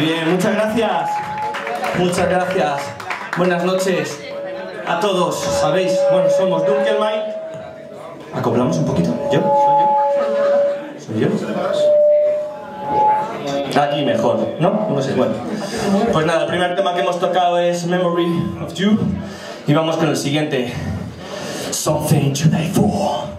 Bien, muchas gracias. Muchas gracias. Buenas noches a todos. Sabéis, bueno, somos Dunkelmine. ¿Acoplamos un poquito? ¿Yo? ¿Soy yo? ¿Soy yo? Aquí mejor, ¿no? No sé, bueno. Pues nada, el primer tema que hemos tocado es Memory of You. Y vamos con el siguiente. Something to die for.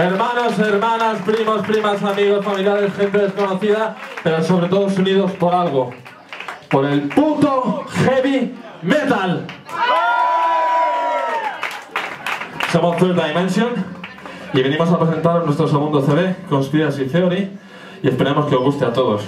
Hermanos, hermanas, primos, primas, amigos, familiares, gente desconocida, pero sobre todo unidos por algo. Por el puto heavy metal. Somos Third Dimension y venimos a presentar nuestro segundo CD, Conspiracy Theory, y esperemos que os guste a todos.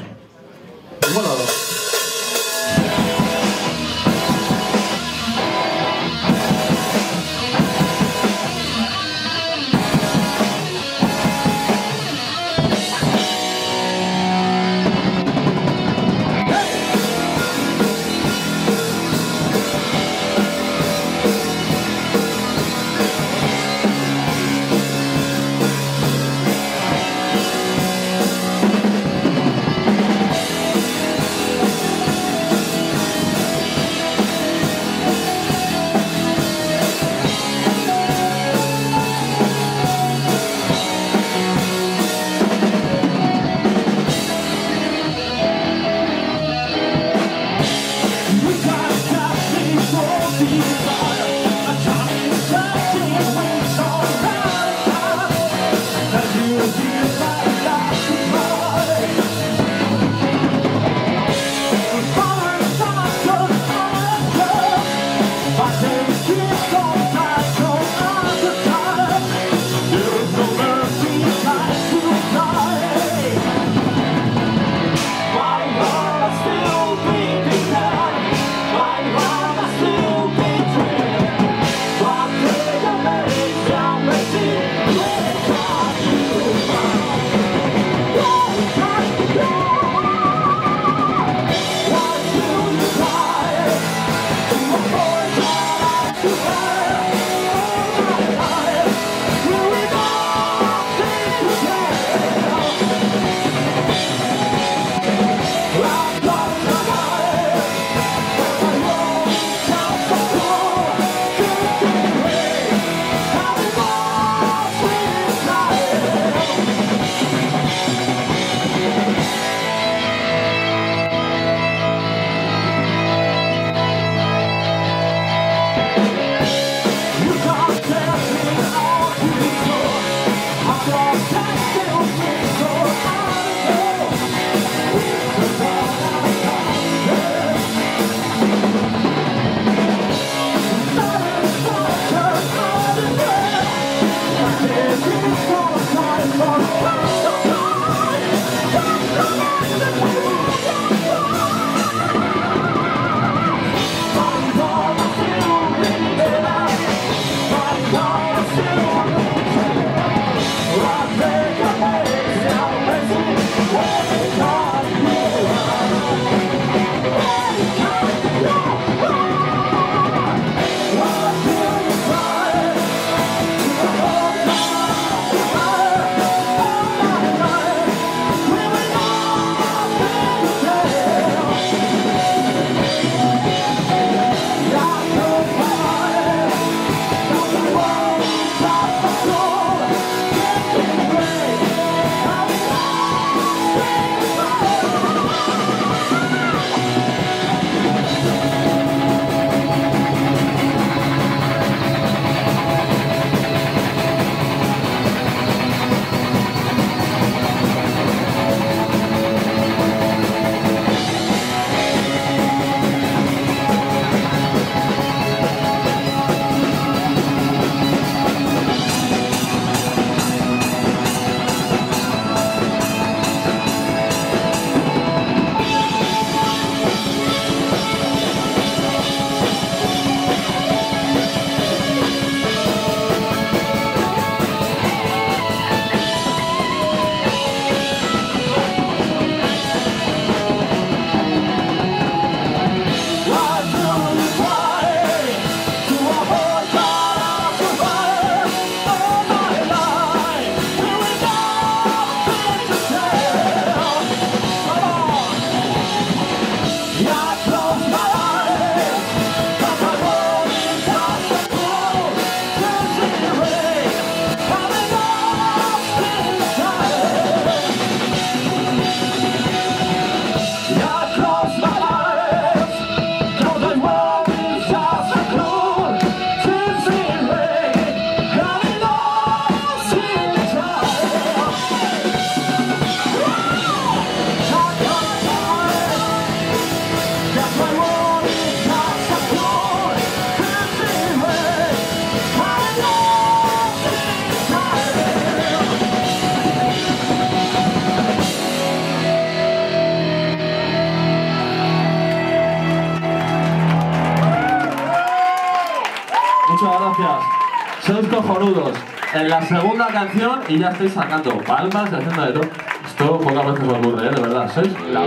Muchas gracias. Sois cojonudos. En la segunda canción y ya estáis sacando palmas y haciendo de todo. Esto pocas veces ocurre, ¿eh? de verdad. Sois la...